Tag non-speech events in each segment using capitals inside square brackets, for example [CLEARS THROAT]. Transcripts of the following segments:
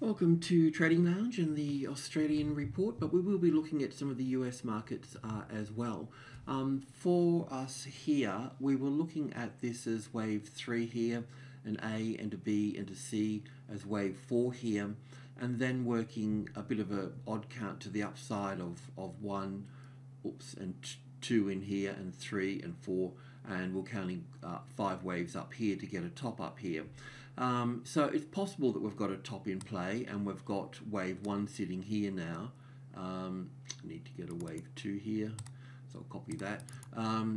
Welcome to Trading Lounge and the Australian report, but we will be looking at some of the US markets uh, as well. Um, for us here, we were looking at this as wave 3 here, an A and a B and a C as wave 4 here, and then working a bit of a odd count to the upside of, of 1, oops, and 2 in here, and 3 and 4, and we're counting uh, 5 waves up here to get a top up here. Um, so it's possible that we've got a top in play and we've got wave one sitting here now. Um, need to get a wave two here, so I'll copy that. Um,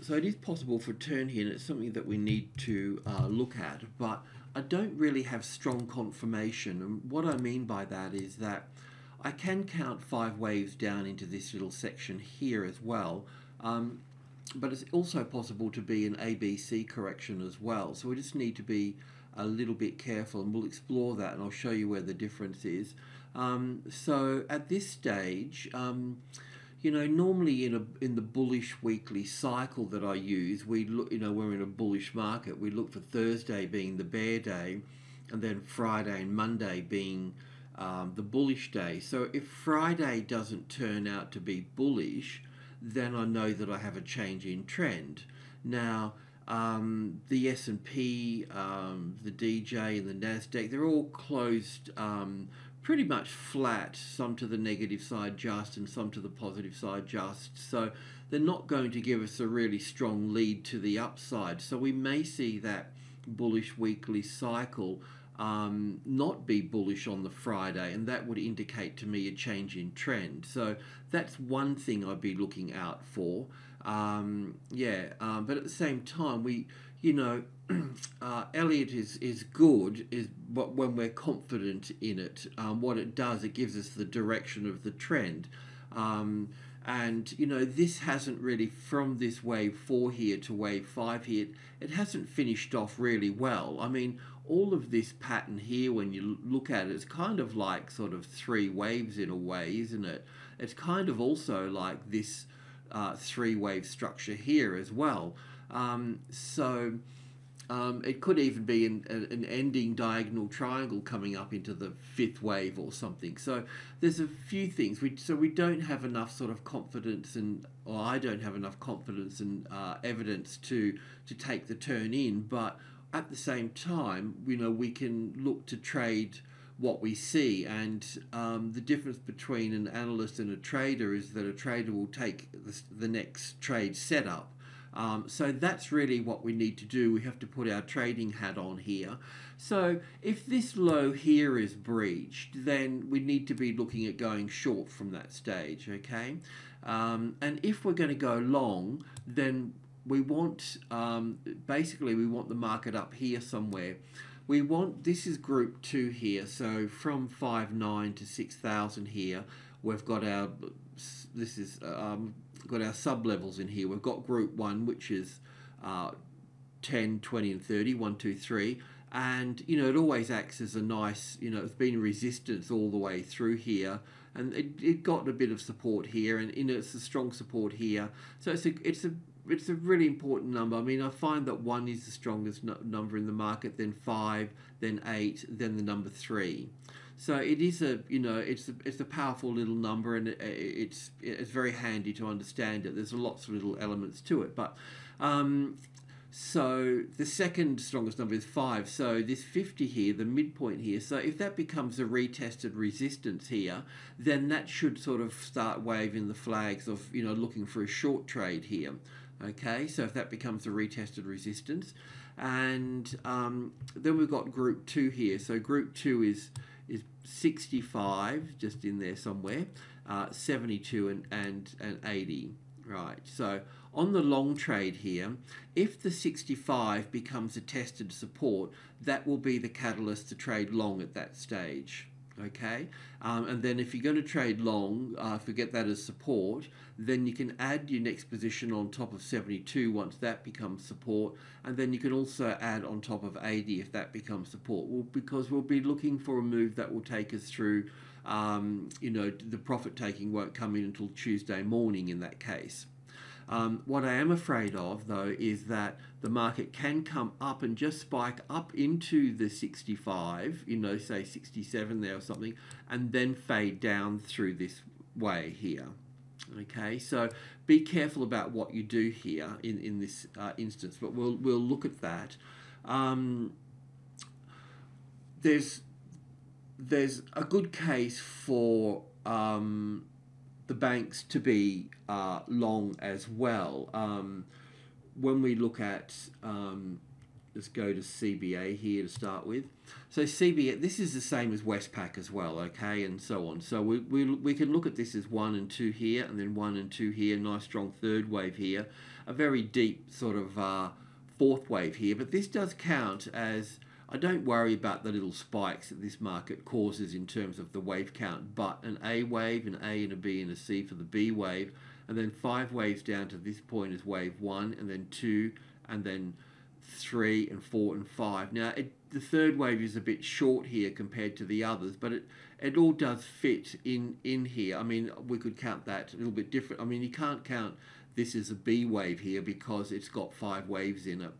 so it is possible for turn here and it's something that we need to uh, look at, but I don't really have strong confirmation. And what I mean by that is that I can count five waves down into this little section here as well. Um, but it's also possible to be an ABC correction as well. So we just need to be a little bit careful and we'll explore that and I'll show you where the difference is. Um, so at this stage, um, you know, normally in a in the bullish weekly cycle that I use, we look, you know, we're in a bullish market. We look for Thursday being the bear day, and then Friday and Monday being um, the bullish day. So if Friday doesn't turn out to be bullish, then I know that I have a change in trend. Now um, the S and P, um, the DJ, and the Nasdaq, they're all closed um, pretty much flat. Some to the negative side, just, and some to the positive side, just. So they're not going to give us a really strong lead to the upside. So we may see that bullish weekly cycle um, not be bullish on the Friday, and that would indicate to me a change in trend. So that's one thing I'd be looking out for. Um, yeah, um, but at the same time, we, you know, [CLEARS THROAT] uh, Elliott is is good is but when we're confident in it. Um, what it does, it gives us the direction of the trend. Um, and you know this hasn't really from this wave four here to wave five here it hasn't finished off really well i mean all of this pattern here when you look at it it's kind of like sort of three waves in a way isn't it it's kind of also like this uh, three wave structure here as well. Um, so um, it could even be an, an ending diagonal triangle coming up into the fifth wave or something. So there's a few things. We, so we don't have enough sort of confidence and, or I don't have enough confidence and uh, evidence to to take the turn in. But at the same time, you know, we can look to trade what we see. And um, the difference between an analyst and a trader is that a trader will take the, the next trade setup. Um, so that's really what we need to do. We have to put our trading hat on here. So if this low here is breached, then we need to be looking at going short from that stage, okay? Um, and if we're going to go long, then we want, um, basically we want the market up here somewhere we want this is group two here so from 5 to 6000 here we've got our this is um, got our sub levels in here. We've got group one which is uh, 10 20 and 30 1 2 3 and you know it always acts as a nice you know it's been resistance all the way through here. And it, it got a bit of support here and you know it's a strong support here. So it's a it's a it's a really important number. I mean, I find that one is the strongest number in the market, then five, then eight, then the number three. So it is a you know it's a, it's a powerful little number, and it, it's it's very handy to understand it. There's lots of little elements to it, but. Um, so the second strongest number is 5. So this 50 here, the midpoint here, so if that becomes a retested resistance here, then that should sort of start waving the flags of, you know, looking for a short trade here. Okay, so if that becomes a retested resistance, and um, then we've got group two here. So group two is is 65, just in there somewhere, uh, 72 and, and, and 80. Right, so on the long trade here, if the 65 becomes a tested support, that will be the catalyst to trade long at that stage okay? Um, and then if you're going to trade long uh, forget that as support then you can add your next position on top of 72 once that becomes support. And then you can also add on top of 80 if that becomes support. Well, because we'll be looking for a move that will take us through um, you know the profit taking won't come in until Tuesday morning in that case Um, what I am afraid of, though, is that the market can come up and just spike up into the 65, you know, say 67 there or something, and then fade down through this way here. Okay, so be careful about what you do here in, in this uh, instance, but we'll, we'll look at that. Um, there's, there's a good case for um, the banks to be uh, long as well. Um, when we look at, um, let's go to CBA here to start with. So CBA, this is the same as Westpac as well, okay, and so on. So we, we, we can look at this as one and two here, and then one and two here, nice strong third wave here, a very deep sort of uh, fourth wave here, but this does count as I don't worry about the little spikes that this market causes in terms of the wave count, but an A wave, an A and a B and a C for the B wave, and then five waves down to this point is wave one, and then two, and then three and four and five. Now, it, the third wave is a bit short here compared to the others, but it, it all does fit in, in here. I mean, we could count that a little bit different. I mean, you can't count this as a B wave here because it's got five waves in it.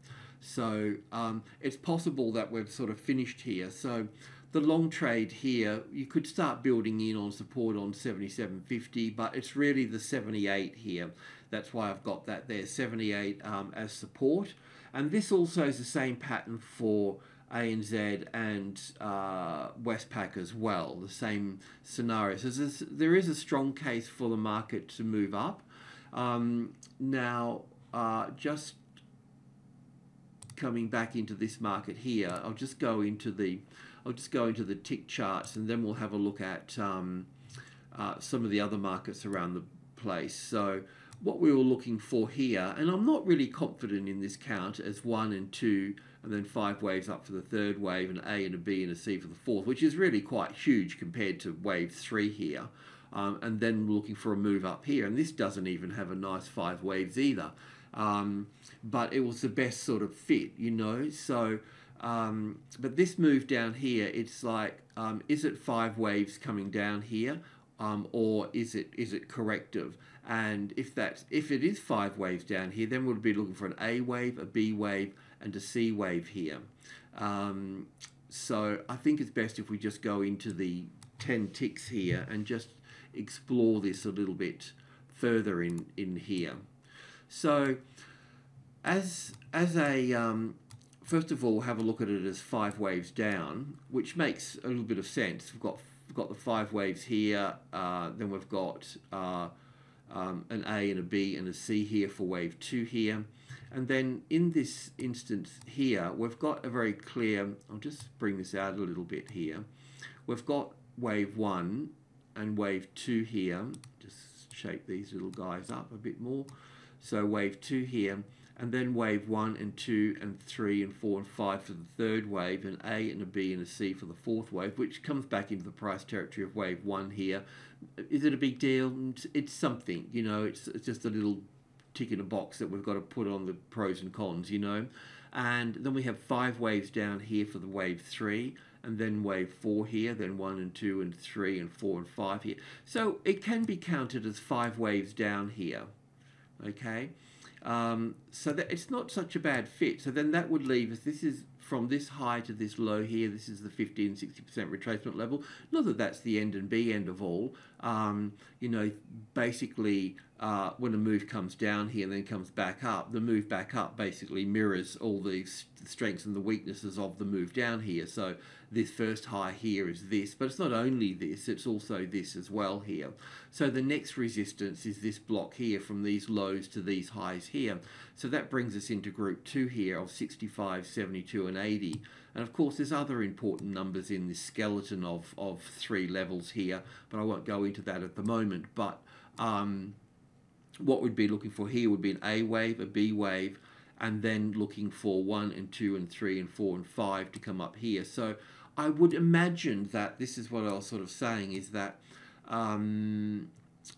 So um, it's possible that we've sort of finished here. So the long trade here, you could start building in on support on 77.50, but it's really the 78 here. That's why I've got that there, 78 um, as support. And this also is the same pattern for ANZ and uh, Westpac as well, the same scenario. So there is a strong case for the market to move up. Um, now, uh, just coming back into this market here, I'll just go into the I'll just go into the tick charts and then we'll have a look at um, uh, some of the other markets around the place. So what we were looking for here, and I'm not really confident in this count as one and two, and then five waves up for the third wave, and A and a B and a C for the fourth, which is really quite huge compared to wave three here. Um, and then looking for a move up here, and this doesn't even have a nice five waves either. Um, but it was the best sort of fit, you know. So, um, but this move down here, it's like, um, is it five waves coming down here, um, or is it is it corrective? And if that's if it is five waves down here, then we'll be looking for an A wave, a B wave, and a C wave here. Um, so I think it's best if we just go into the 10 ticks here and just explore this a little bit further in, in here. So, as as a um, first of all, have a look at it as five waves down, which makes a little bit of sense. We've got we've got the five waves here, uh, then we've got uh, um, an A and a B and a C here for wave two here. And then in this instance here, we've got a very clear, I'll just bring this out a little bit here. We've got wave one and wave two here. Just shape these little guys up a bit more. So wave 2 here, and then wave 1 and 2 and 3 and 4 and 5 for the third wave, and A and a B and a C for the fourth wave, which comes back into the price territory of wave 1 here. Is it a big deal? It's something, you know, it's, it's just a little tick in a box that we've got to put on the pros and cons, you know. And then we have five waves down here for the wave 3 and then wave 4 here, then 1 and 2 and 3 and 4 and 5 here. So it can be counted as five waves down here okay? Um, so that it's not such a bad fit. So then that would leave us, this is from this high to this low here, this is the 50 and 60% retracement level. Not that that's the end and be end of all. Um, you know, basically, uh, when a move comes down here and then comes back up, the move back up basically mirrors all the strengths and the weaknesses of the move down here. So this first high here is this, but it's not only this, it's also this as well here. So the next resistance is this block here from these lows to these highs here. So that brings us into group two here of 65, 72 and 80. And of course there's other important numbers in this skeleton of, of three levels here, but I won't go into that at the moment. But um, what we'd be looking for here would be an A wave, a B wave, and then looking for one and two and three and four and five to come up here. So I would imagine that this is what I was sort of saying is that, um,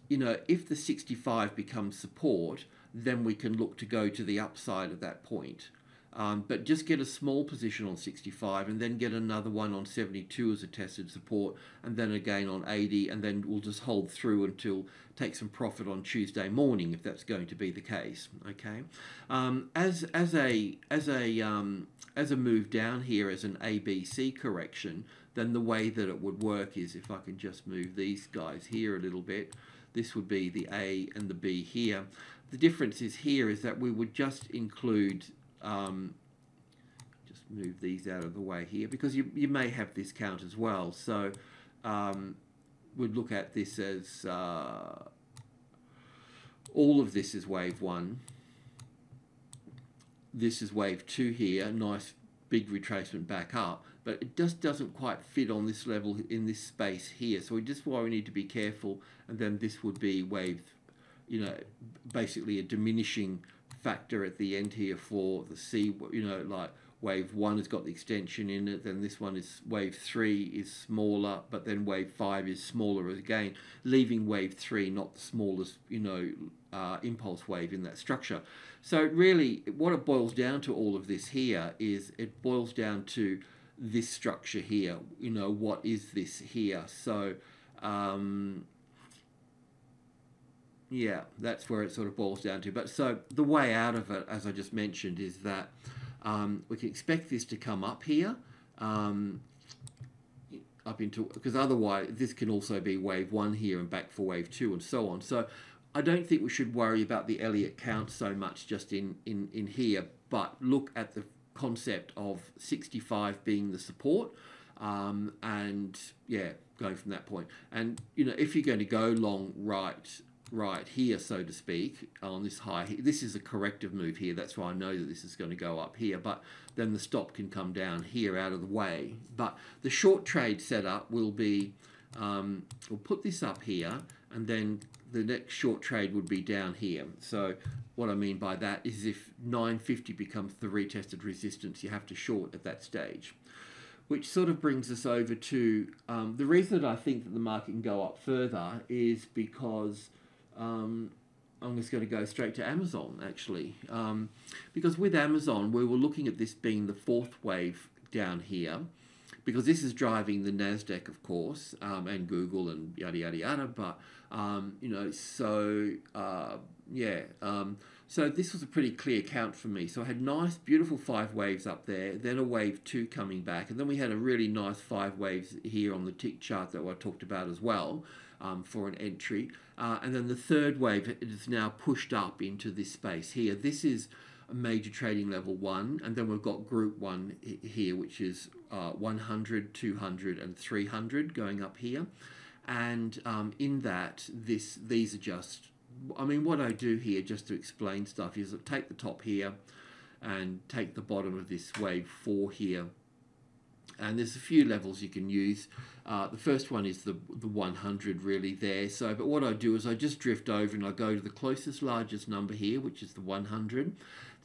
you know, if the 65 becomes support, then we can look to go to the upside of that point. Um, but just get a small position on 65 and then get another one on 72 as a tested support and then again on 80 and then we'll just hold through until take some profit on Tuesday morning if that's going to be the case okay um, as as a as a um, as a move down here as an ABC correction then the way that it would work is if I can just move these guys here a little bit this would be the A and the B here the difference is here is that we would just include um, just move these out of the way here because you, you may have this count as well. So um, we'd look at this as uh, all of this is wave one. This is wave two here, nice big retracement back up, but it just doesn't quite fit on this level in this space here. So we just why we need to be careful. And then this would be wave, you know, basically a diminishing factor at the end here for the C, you know, like wave one has got the extension in it, then this one is wave three is smaller, but then wave five is smaller again, leaving wave three not the smallest, you know, uh, impulse wave in that structure. So really, what it boils down to all of this here is it boils down to this structure here. You know, what is this here? So um, yeah, that's where it sort of boils down to. But so the way out of it, as I just mentioned, is that um, we can expect this to come up here, um, up into because otherwise this can also be wave one here and back for wave two and so on. So I don't think we should worry about the Elliott count so much just in in in here, but look at the concept of 65 being the support. Um, and yeah, going from that point. And you know, if you're going to go long right right here, so to speak, on this high. This is a corrective move here. That's why I know that this is going to go up here. But then the stop can come down here out of the way. But the short trade setup will be, um, we'll put this up here, and then the next short trade would be down here. So what I mean by that is if 950 becomes the retested resistance, you have to short at that stage. Which sort of brings us over to um, the reason that I think that the market can go up further is because um, I'm just going to go straight to Amazon actually, um, because with Amazon we were looking at this being the fourth wave down here, because this is driving the Nasdaq, of course, um, and Google and yada yada yada. But um, you know, so uh, yeah, um, so this was a pretty clear count for me. So I had nice, beautiful five waves up there, then a wave two coming back, and then we had a really nice five waves here on the tick chart that I talked about as well um, for an entry. Uh, and then the third wave is now pushed up into this space here. This is major trading level one, and then we've got group one here, which is uh, 100, 200, and 300 going up here. And um, in that, this these are just, I mean, what I do here just to explain stuff is take the top here and take the bottom of this wave four here and there's a few levels you can use. Uh, the first one is the, the 100 really there. So, but what I do is I just drift over and I go to the closest largest number here, which is the 100.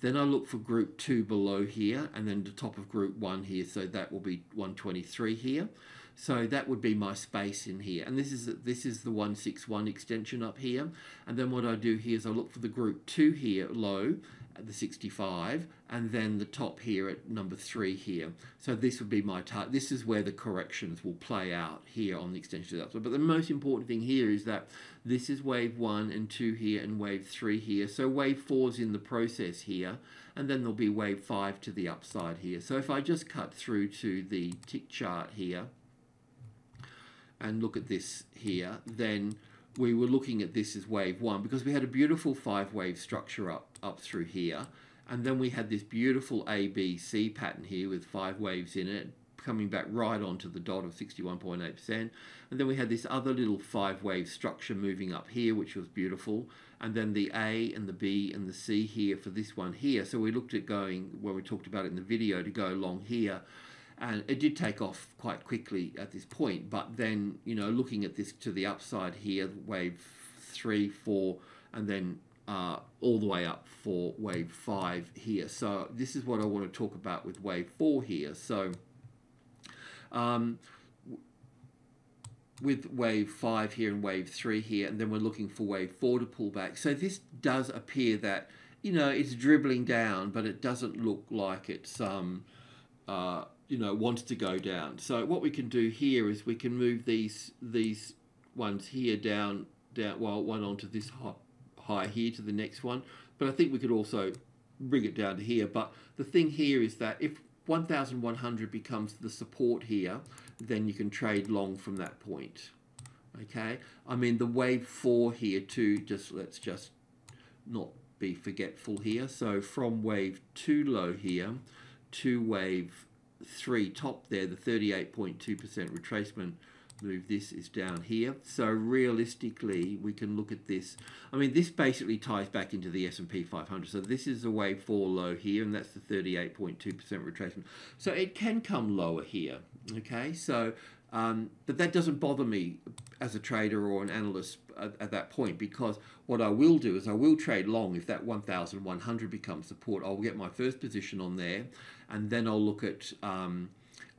Then I look for group 2 below here and then the top of group 1 here. So that will be 123 here. So that would be my space in here. And this is this is the 161 extension up here. And then what I do here is I look for the group 2 here low the 65 and then the top here at number 3 here. So this would be my target. This is where the corrections will play out here on the extension of the upside. But the most important thing here is that this is wave 1 and 2 here and wave 3 here. So wave 4 is in the process here and then there'll be wave 5 to the upside here. So if I just cut through to the tick chart here and look at this here, then we were looking at this as wave one because we had a beautiful five wave structure up, up through here. And then we had this beautiful ABC pattern here with five waves in it coming back right onto the dot of 61.8%. And then we had this other little five wave structure moving up here, which was beautiful. And then the A and the B and the C here for this one here. So we looked at going, when we talked about it in the video, to go along here and it did take off quite quickly at this point. But then, you know, looking at this to the upside here, wave three, four, and then uh, all the way up for wave five here. So this is what I want to talk about with wave four here. So um, with wave five here and wave three here, and then we're looking for wave four to pull back. So this does appear that you know, it's dribbling down, but it doesn't look like it's, um, uh, you know, wants to go down. So what we can do here is we can move these these ones here down, down, well, one onto this high, here to the next one. But I think we could also bring it down to here. But the thing here is that if 1100 becomes the support here, then you can trade long from that point. Okay, I mean the wave four here too, just let's just not be forgetful here. So from wave two low here to wave three top there, the 38.2% retracement move this is down here. So realistically, we can look at this. I mean, this basically ties back into the S&P 500. So this is a wave four low here, and that's the 38.2% retracement. So it can come lower here, okay? So, um, but that doesn't bother me as a trader or an analyst at, at, that point because what I will do is I will trade long if that 1,100 becomes support. I'll get my first position on there, and then I'll look at um,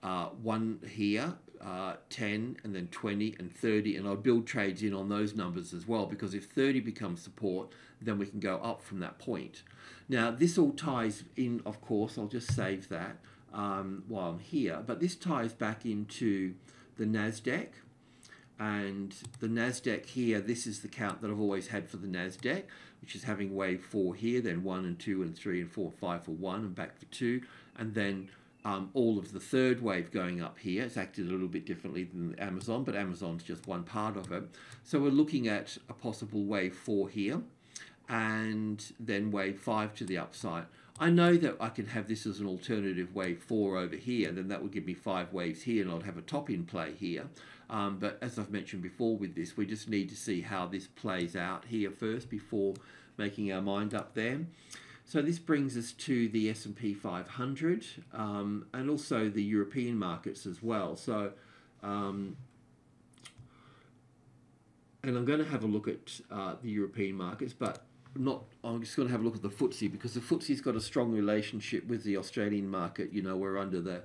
uh, one here uh, 10 and then 20 and 30 and I'll build trades in on those numbers as well because if 30 becomes support then we can go up from that point. Now this all ties in of course I'll just save that um, while I'm here but this ties back into the NASDAQ and the NASDAQ here this is the count that I've always had for the NASDAQ which is having wave 4 here then 1 and 2 and 3 and 4 5 for 1 and back for 2 and then um, all of the third wave going up here. It's acted a little bit differently than Amazon, but Amazon's just one part of it. So we're looking at a possible wave four here and then wave five to the upside. I know that I can have this as an alternative wave four over here, then that would give me five waves here and I'd have a top in play here. Um, but as I've mentioned before with this, we just need to see how this plays out here first before making our mind up there. So this brings us to the S&P 500 um, and also the European markets as well. So, um, and I'm going to have a look at uh, the European markets, but not. I'm just going to have a look at the FTSE because the FTSE's got a strong relationship with the Australian market. You know, we're under the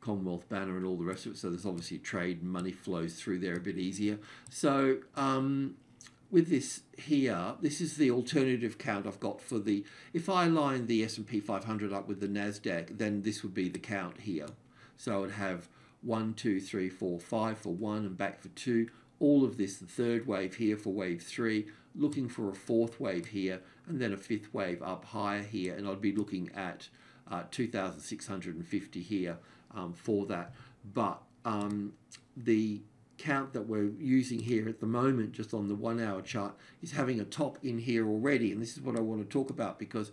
Commonwealth banner and all the rest of it, so there's obviously trade money flows through there a bit easier. So um, with this here, this is the alternative count I've got for the, if I line the S&P 500 up with the NASDAQ, then this would be the count here. So I would have one, two, three, four, five for one and back for two. All of this, the third wave here for wave three, looking for a fourth wave here, and then a fifth wave up higher here, and I'd be looking at uh, 2,650 here um, for that. But um, the count that we're using here at the moment, just on the one hour chart, is having a top in here already. And this is what I want to talk about because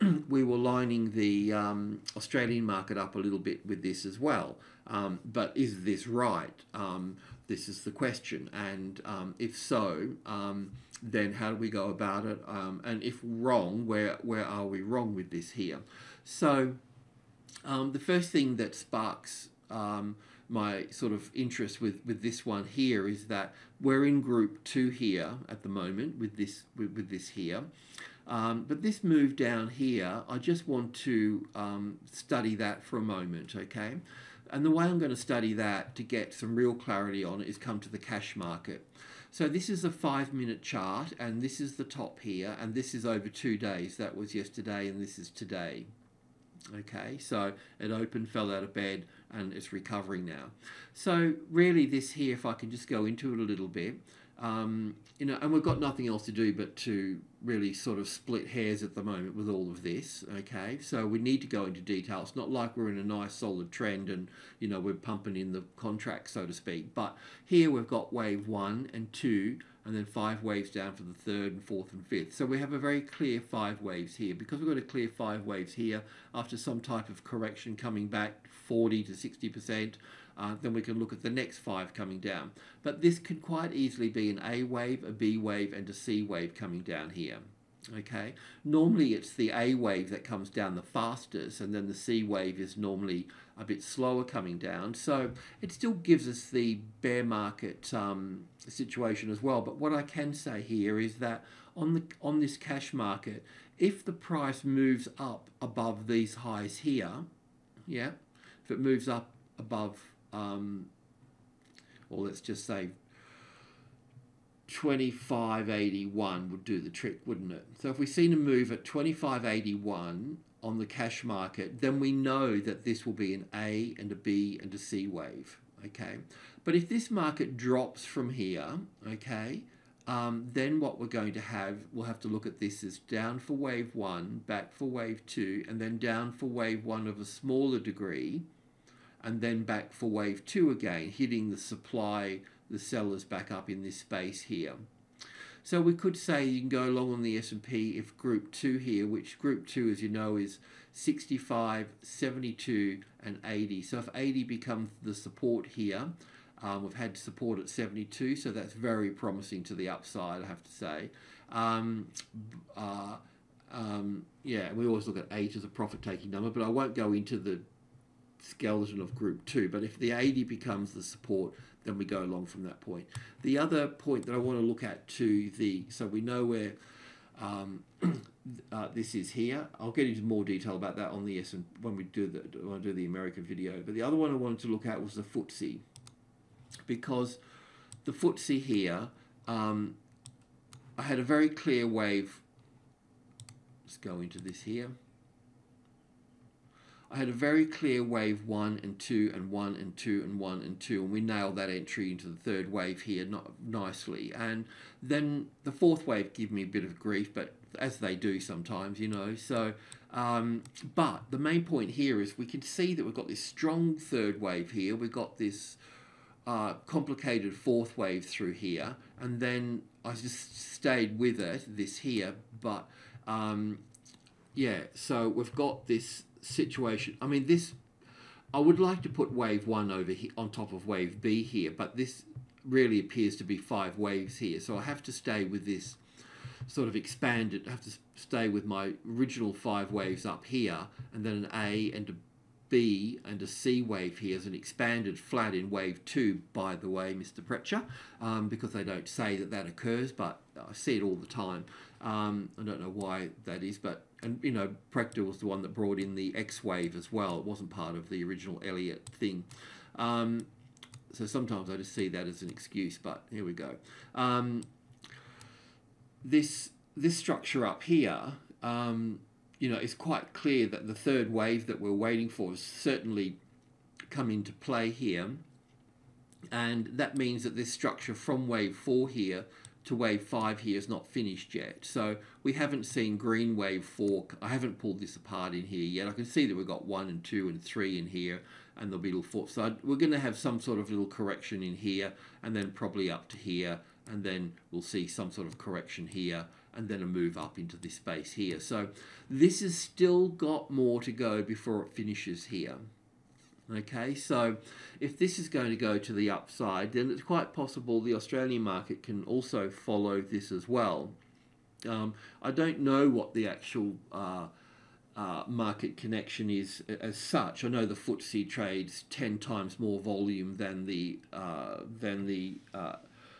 [CLEARS THROAT] we were lining the um, Australian market up a little bit with this as well. Um, but is this right? Um, this is the question. And um, if so, um, then how do we go about it? Um, and if wrong, where, where are we wrong with this here? So the first thing that sparks my sort of interest with, with this one here is that we're in group two here at the moment with this with, with this here. Um, but this move down here, I just want to um, study that for a moment, okay? And the way I'm going to study that to get some real clarity on it is come to the cash market. So this is a five minute chart and this is the top here and this is over two days. That was yesterday and this is today. Okay, so it opened, fell out of bed, and it's recovering now. So really, this here, if I can just go into it a little bit, um, you know, and we've got nothing else to do but to really sort of split hairs at the moment with all of this. Okay, so we need to go into detail. It's not like we're in a nice solid trend and you know we're pumping in the contract, so to speak. But here we've got wave one and two and then five waves down for the third and fourth and fifth. So we have a very clear five waves here. Because we've got a clear five waves here, after some type of correction coming back 40 to 60%, uh, then we can look at the next five coming down. But this could quite easily be an A wave, a B wave, and a C wave coming down here. Okay, normally it's the A wave that comes down the fastest, and then the C wave is normally a bit slower coming down. So it still gives us the bear market um, situation as well. But what I can say here is that on the on this cash market, if the price moves up above these highs here, yeah, if it moves up above, um, or let's just say 2581 would do the trick, wouldn't it? So if we've seen a move at 2581 on the cash market, then we know that this will be an A and a B and a C wave, okay? But if this market drops from here, okay, um, then what we're going to have, we'll have to look at this as down for wave one, back for wave two, and then down for wave one of a smaller degree, and then back for wave two again, hitting the supply, the sellers back up in this space here. So we could say you can go along on the S&P if group 2 here, which group 2 as you know is 65, 72 and 80. So if 80 becomes the support here, um, we've had support at 72, so that's very promising to the upside, I have to say. Um, uh, um, yeah, we always look at 8 as a profit-taking number, but I won't go into the skeleton of group 2. But if the 80 becomes the support, then we go along from that point. The other point that I want to look at to the, so we know where um, [CLEARS THROAT] uh, this is here. I'll get into more detail about that on the S and when we do the when I do the American video. But the other one I wanted to look at was the FTSE, because the FTSE here, um, I had a very clear wave. Let's go into this here. I had a very clear wave one and two and one and two and one and two, and we nailed that entry into the third wave here not nicely. And then the fourth wave gave me a bit of grief, but as they do sometimes, you know. So, um, but the main point here is we can see that we've got this strong third wave here. We've got this uh, complicated fourth wave through here, and then I just stayed with it, this here, but um, yeah, so we've got this situation. I mean, this. I would like to put wave one over here on top of wave B here, but this really appears to be five waves here. So I have to stay with this sort of expanded. I have to stay with my original five waves up here, and then an A and a B and a C wave here as an expanded flat in wave two, by the way, Mr. Prechter, um, because they don't say that that occurs, but I see it all the time. Um, I don't know why that is, but and you know, Prechter was the one that brought in the X wave as well. It wasn't part of the original Elliott thing. Um, so sometimes I just see that as an excuse, but here we go. Um, this this structure up here, um, you know, it's quite clear that the third wave that we're waiting for has certainly come into play here, and that means that this structure from wave four here to wave 5 here is not finished yet. So we haven't seen green wave 4. I haven't pulled this apart in here yet. I can see that we've got 1 and 2 and 3 in here and there'll be little 4. So we're going to have some sort of little correction in here and then probably up to here and then we'll see some sort of correction here and then a move up into this space here. So this has still got more to go before it finishes here. Okay, so if this is going to go to the upside, then it's quite possible the Australian market can also follow this as well. Um, I don't know what the actual uh, uh, market connection is as such. I know the FTSE trades ten times more volume than the uh, than the uh,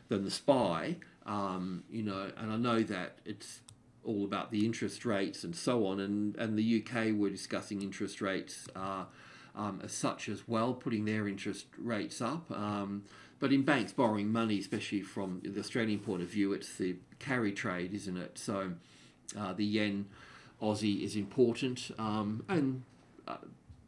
than the SPI. Um, you know, and I know that it's all about the interest rates and so on. And and the UK were discussing interest rates uh, um, as such as well, putting their interest rates up. Um, but in banks borrowing money, especially from the Australian point of view, it's the carry trade, isn't it? So uh, the yen Aussie is important, um, and uh,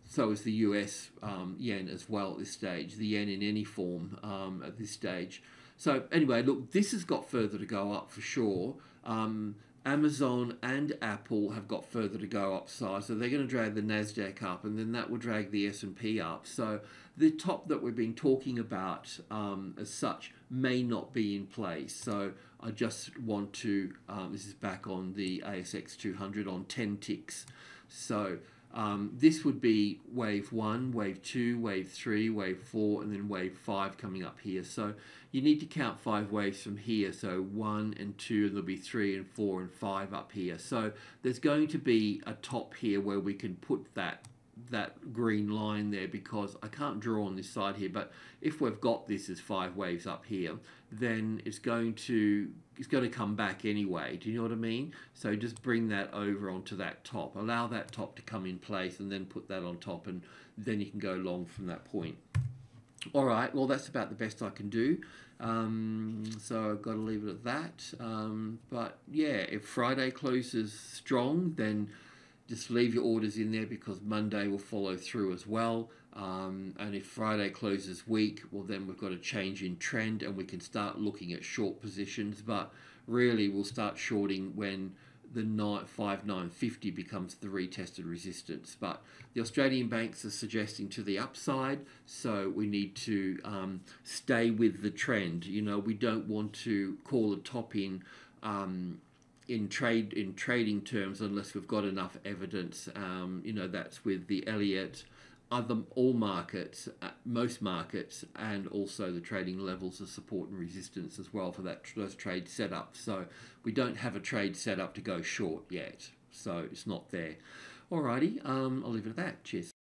so is the US um, yen as well at this stage, the yen in any form um, at this stage. So, anyway, look, this has got further to go up for sure. Um, Amazon and Apple have got further to go upside, so they're going to drag the Nasdaq up, and then that will drag the S and P up. So the top that we've been talking about um, as such may not be in place. So I just want to. Um, this is back on the ASX 200 on 10 ticks. So um, this would be wave one, wave two, wave three, wave four, and then wave five coming up here. So you need to count five waves from here. So one and two, and there'll be three and four and five up here. So there's going to be a top here where we can put that that green line there because I can't draw on this side here but if we've got this as five waves up here then it's going to it's going to come back anyway do you know what I mean so just bring that over onto that top allow that top to come in place and then put that on top and then you can go long from that point All right, well, that's about the best I can do. Um, so I've got to leave it at that. Um, but yeah, if Friday closes strong, then just leave your orders in there because Monday will follow through as well. Um, and if Friday closes weak, well, then we've got a change in trend and we can start looking at short positions. But really, we'll start shorting when the 5950 becomes the retested resistance. But the Australian banks are suggesting to the upside, so we need to um, stay with the trend. You know, we don't want to call a top in. Um, in trade in trading terms, unless we've got enough evidence, um, you know that's with the Elliott, other all markets, uh, most markets, and also the trading levels of support and resistance as well for that those trade setups. So we don't have a trade setup to go short yet, so it's not there. Alrighty, um, I'll leave it at that. Cheers.